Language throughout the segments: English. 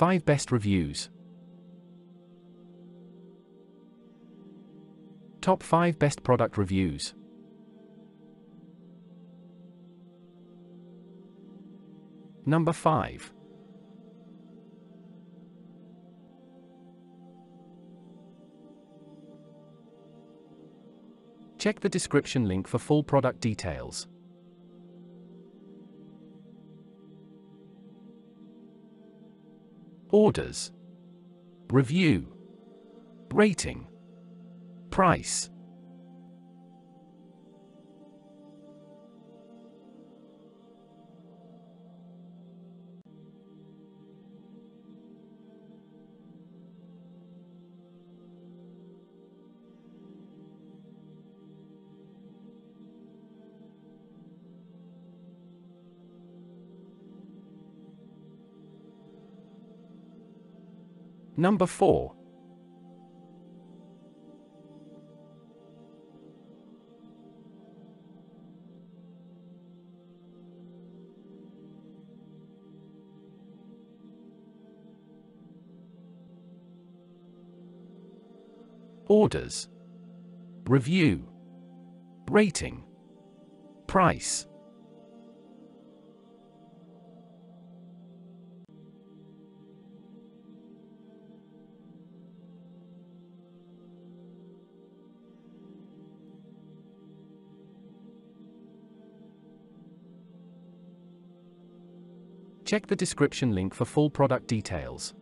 5 best reviews. Top 5 best product reviews. Number 5. Check the description link for full product details. Orders. Review. Rating. Price. Number 4. Orders. Review. Rating. Price. Check the description link for full product details.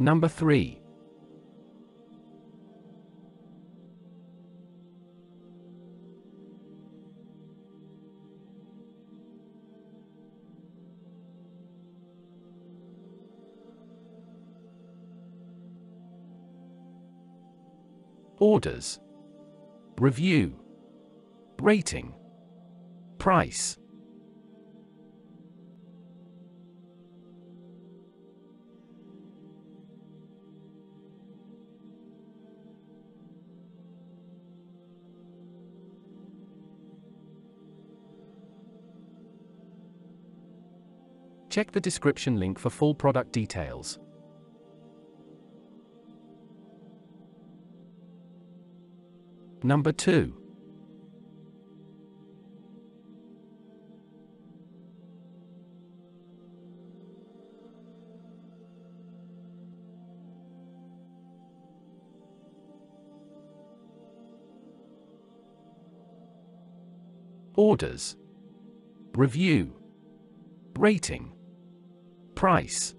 Number 3. Orders. Review. Rating. Price. Check the description link for full product details. Number 2. Orders. Review. Rating. Price.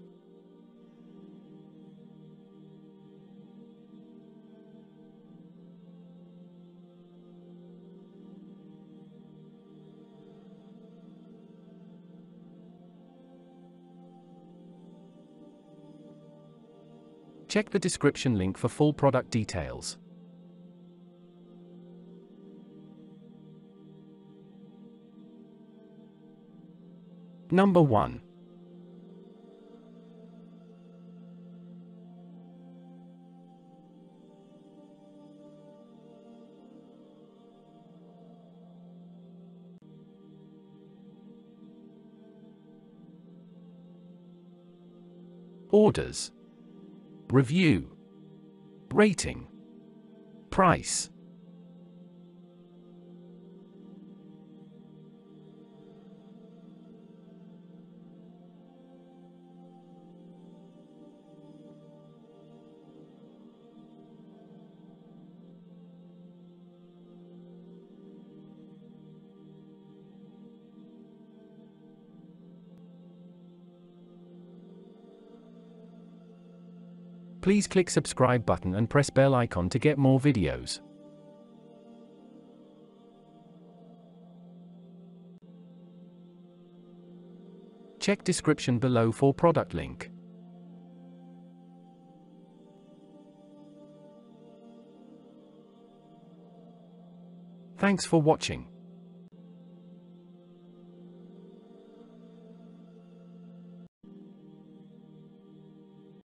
Check the description link for full product details. Number 1. Orders. Review. Rating. Price. Please click subscribe button and press bell icon to get more videos. Check description below for product link. Thanks for watching.